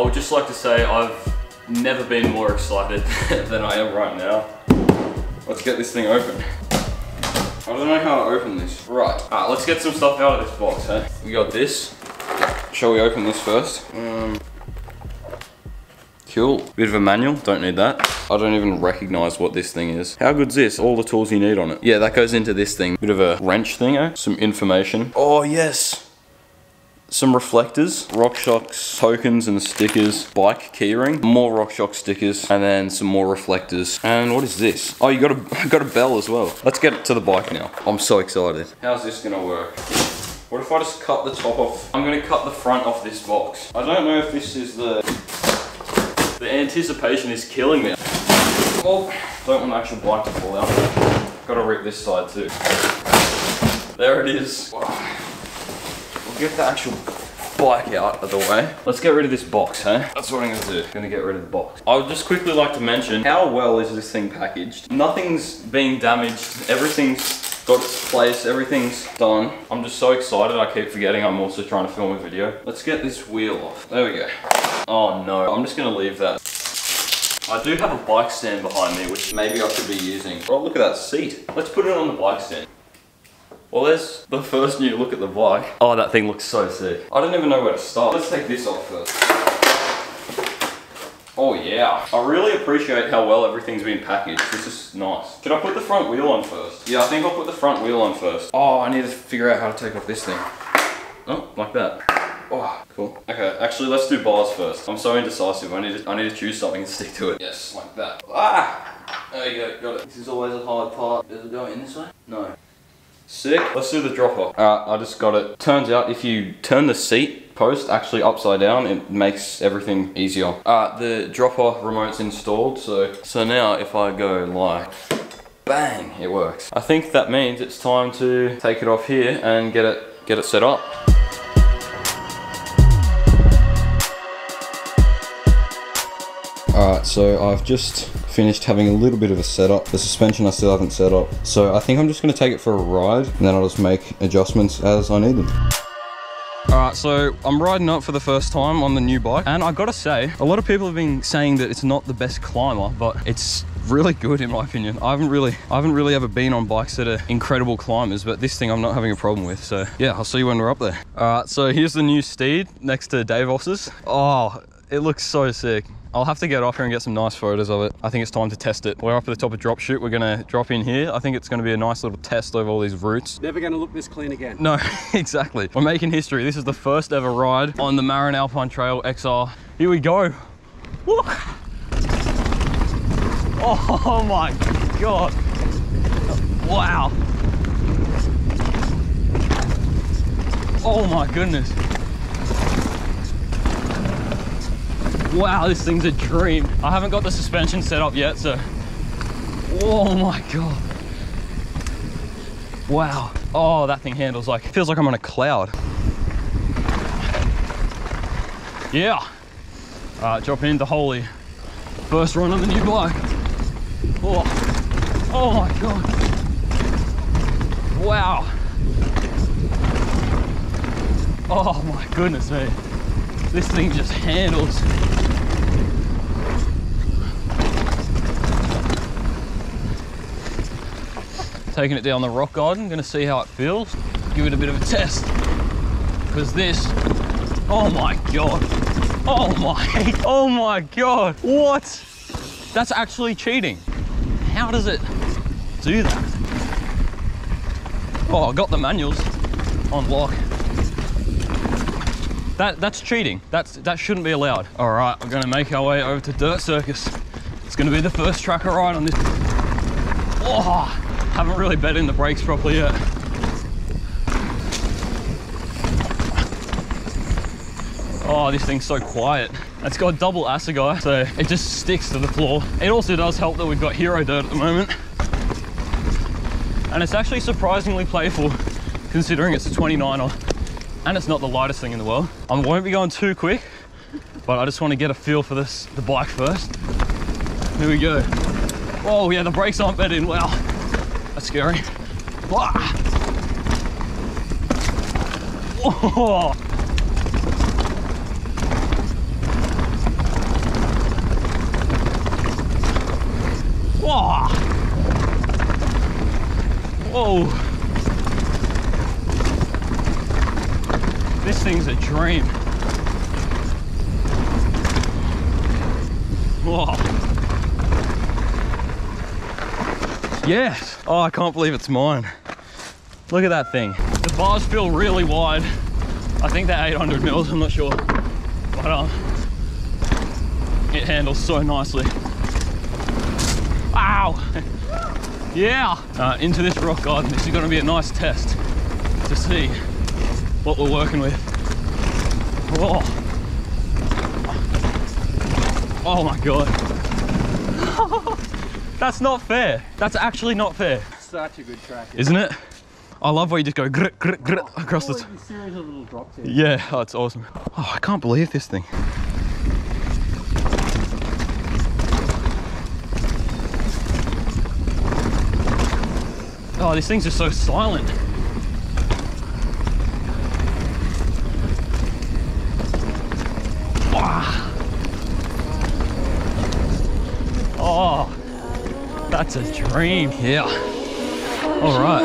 I would just like to say I've never been more excited than I am right now. Let's get this thing open. I don't know how to open this. Right, alright, let's get some stuff out of this box, eh? We got this. Shall we open this first? Um, cool. Bit of a manual, don't need that. I don't even recognize what this thing is. How good's this? All the tools you need on it. Yeah, that goes into this thing. Bit of a wrench thing, eh? Some information. Oh, yes some reflectors, RockShox tokens and stickers, bike keyring, more RockShox stickers, and then some more reflectors. And what is this? Oh, you got a got a bell as well. Let's get to the bike now. I'm so excited. How's this gonna work? What if I just cut the top off? I'm gonna cut the front off this box. I don't know if this is the... The anticipation is killing me. Oh, don't want the actual bike to fall out. Gotta rip this side too. There it is. We'll get the actual bike out of the way. Let's get rid of this box, huh? That's what I'm gonna do. Gonna get rid of the box. I would just quickly like to mention how well is this thing packaged. Nothing's being damaged. Everything's got its place. Everything's done. I'm just so excited. I keep forgetting I'm also trying to film a video. Let's get this wheel off. There we go. Oh no, I'm just gonna leave that. I do have a bike stand behind me, which maybe I could be using. Oh, look at that seat. Let's put it on the bike stand. Well, there's the first new look at the bike. Oh, that thing looks so sick. I don't even know where to start. Let's take this off first. Oh yeah. I really appreciate how well everything's been packaged. This is nice. Should I put the front wheel on first? Yeah, I think I'll put the front wheel on first. Oh, I need to figure out how to take off this thing. Oh, like that. Oh, cool. Okay, actually let's do bars first. I'm so indecisive. I need to, I need to choose something and stick to it. Yes, like that. Ah! There you go, got it. This is always a hard part. Does it go in this way? No. Sick. Let's do the dropper. Alright, uh, I just got it. Turns out if you turn the seat post actually upside down, it makes everything easier. Alright, the dropper remote's installed, so so now if I go like bang, it works. I think that means it's time to take it off here and get it get it set up. Alright, so I've just finished having a little bit of a setup. The suspension I still haven't set up. So I think I'm just going to take it for a ride and then I'll just make adjustments as I need them. Alright, so I'm riding up for the first time on the new bike and I gotta say, a lot of people have been saying that it's not the best climber, but it's really good in my opinion. I haven't really, I haven't really ever been on bikes that are incredible climbers, but this thing I'm not having a problem with. So yeah, I'll see you when we're up there. Alright, so here's the new Steed next to Davos's. Oh, it looks so sick. I'll have to get off here and get some nice photos of it. I think it's time to test it. We're up at the top of drop shoot. We're gonna drop in here. I think it's gonna be a nice little test over all these routes. Never gonna look this clean again. No, exactly. We're making history. This is the first ever ride on the Marin Alpine Trail XR. Here we go. Woo. Oh my God. Wow. Oh my goodness. Wow, this thing's a dream. I haven't got the suspension set up yet, so. Oh my God. Wow. Oh, that thing handles like, feels like I'm on a cloud. Yeah. Uh, All right, dropping into Holy. First run on the new bike. Oh, oh my God. Wow. Oh my goodness me. This thing just handles. Taking it down the rock garden, gonna see how it feels. Give it a bit of a test. Because this, oh my God. Oh my, oh my God. What? That's actually cheating. How does it do that? Oh, I got the manuals on lock. That, that's cheating. That's, that shouldn't be allowed. All right, we're gonna make our way over to Dirt Circus. It's gonna be the first tracker ride on this. Oh, haven't really bed in the brakes properly yet. Oh, this thing's so quiet. It's got double assegai, so it just sticks to the floor. It also does help that we've got hero dirt at the moment. And it's actually surprisingly playful considering it's a 29er and it's not the lightest thing in the world. I won't be going too quick, but I just want to get a feel for this, the bike first. Here we go. Oh yeah, the brakes aren't bed in. Wow, that's scary. Whoa. Oh. Whoa. Whoa. Whoa. This thing's a dream. Whoa. Yes. Oh, I can't believe it's mine. Look at that thing. The bars feel really wide. I think they're 800 mils, I'm not sure. But um, it handles so nicely. Wow! yeah! Uh, into this rock garden. This is gonna be a nice test to see what we're working with. Whoa! Oh my god. That's not fair. That's actually not fair, Such a good track. isn't it? I love where you just go grit, grit, grit oh, across the. Oh, Series of little drops here. Yeah, oh, it's awesome. Oh, I can't believe this thing. Oh, these things are so silent. Wow. Oh, that's a dream. Yeah. All right.